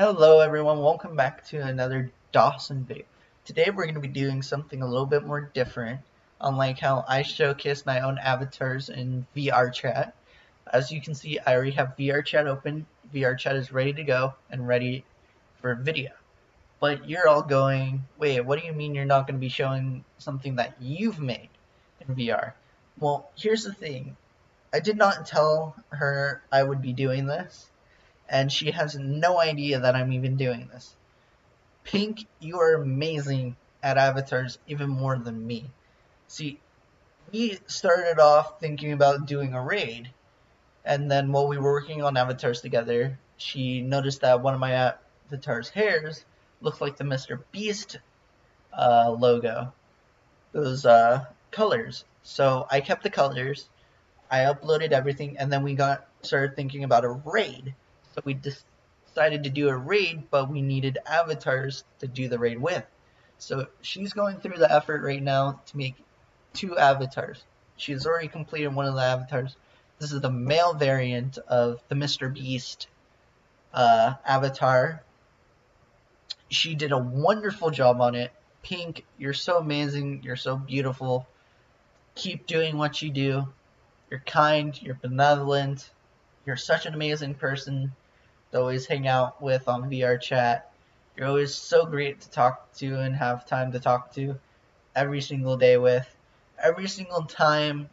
Hello everyone, welcome back to another Dawson video. Today we're going to be doing something a little bit more different, unlike how I showcase my own avatars in VR chat. As you can see, I already have VR chat open, VR chat is ready to go and ready for video. But you're all going, wait, what do you mean you're not going to be showing something that you've made in VR? Well, here's the thing. I did not tell her I would be doing this and she has no idea that I'm even doing this. Pink, you are amazing at avatars even more than me. See, we started off thinking about doing a raid, and then while we were working on avatars together, she noticed that one of my avatar's hairs looked like the Mr. Beast uh, logo, those uh, colors. So I kept the colors, I uploaded everything, and then we got started thinking about a raid. So we decided to do a raid, but we needed avatars to do the raid with. So she's going through the effort right now to make two avatars. She's already completed one of the avatars. This is the male variant of the Mr. Beast uh, avatar. She did a wonderful job on it. Pink, you're so amazing. You're so beautiful. Keep doing what you do. You're kind. You're benevolent. You're such an amazing person to always hang out with on VR chat. You're always so great to talk to and have time to talk to every single day with. Every single time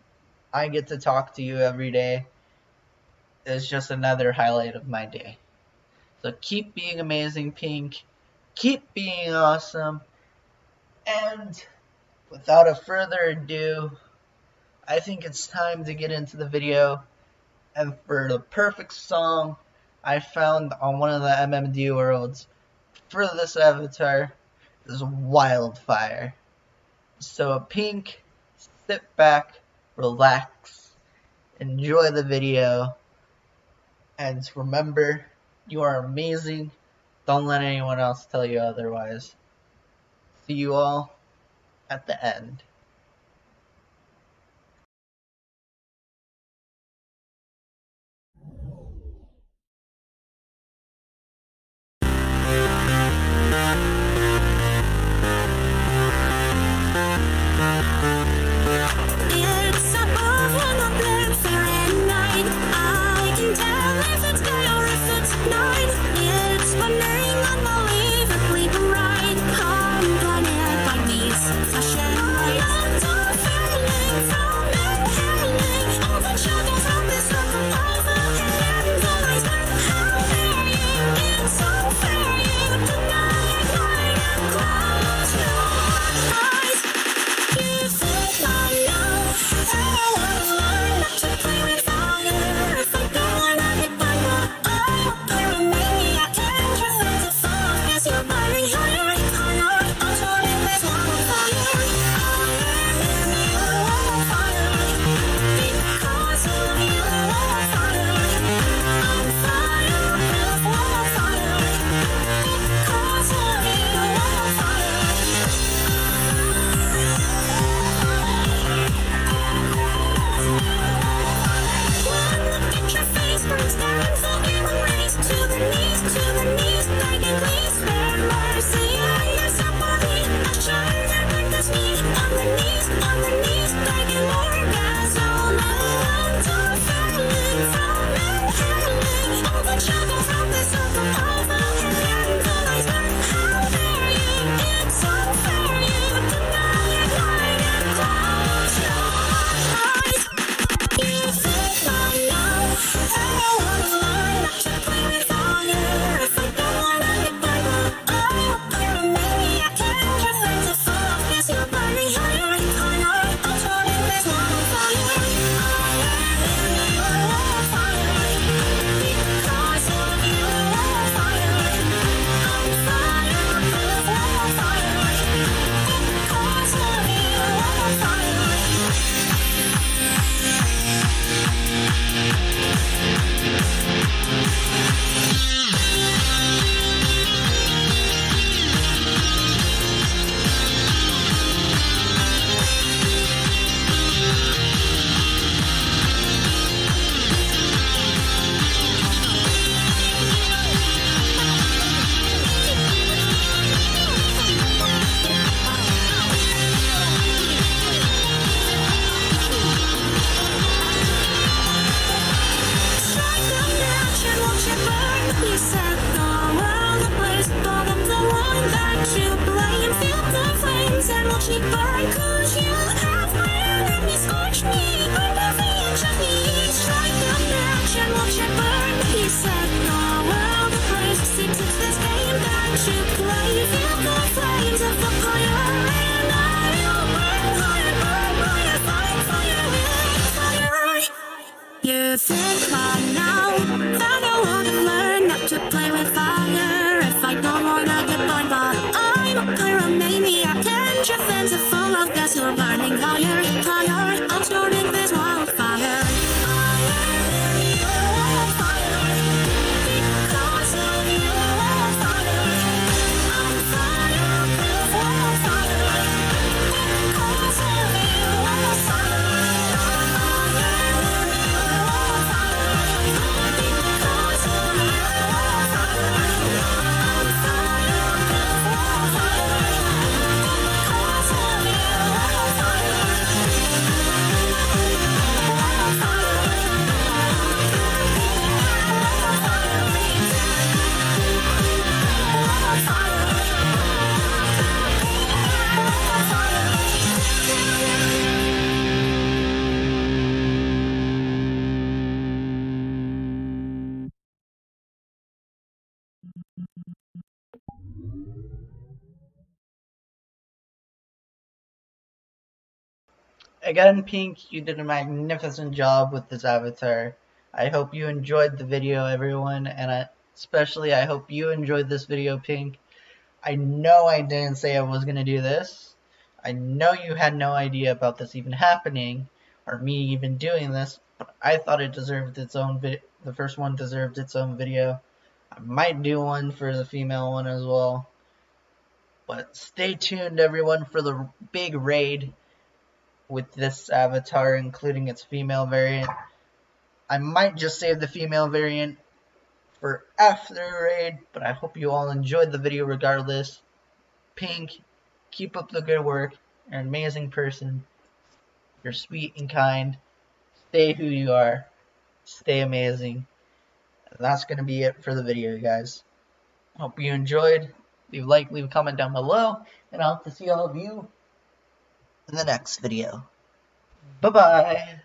I get to talk to you every day is just another highlight of my day. So keep being amazing, Pink. Keep being awesome. And without a further ado, I think it's time to get into the video. And for the perfect song, I found on one of the MMD worlds for this avatar is Wildfire. So a Pink, sit back, relax, enjoy the video, and remember, you are amazing. Don't let anyone else tell you otherwise. See you all at the end. now. Again, Pink, you did a magnificent job with this avatar. I hope you enjoyed the video, everyone, and I, especially I hope you enjoyed this video, Pink. I know I didn't say I was going to do this. I know you had no idea about this even happening, or me even doing this, but I thought it deserved its own video. The first one deserved its own video. I might do one for the female one as well. But stay tuned, everyone, for the big raid with this avatar, including its female variant. I might just save the female variant for after the raid, but I hope you all enjoyed the video regardless. Pink, keep up the good work. You're an amazing person. You're sweet and kind. Stay who you are. Stay amazing. That's going to be it for the video, guys. Hope you enjoyed. Leave a like, leave a comment down below, and I'll have to see all of you in the next video. Bye-bye.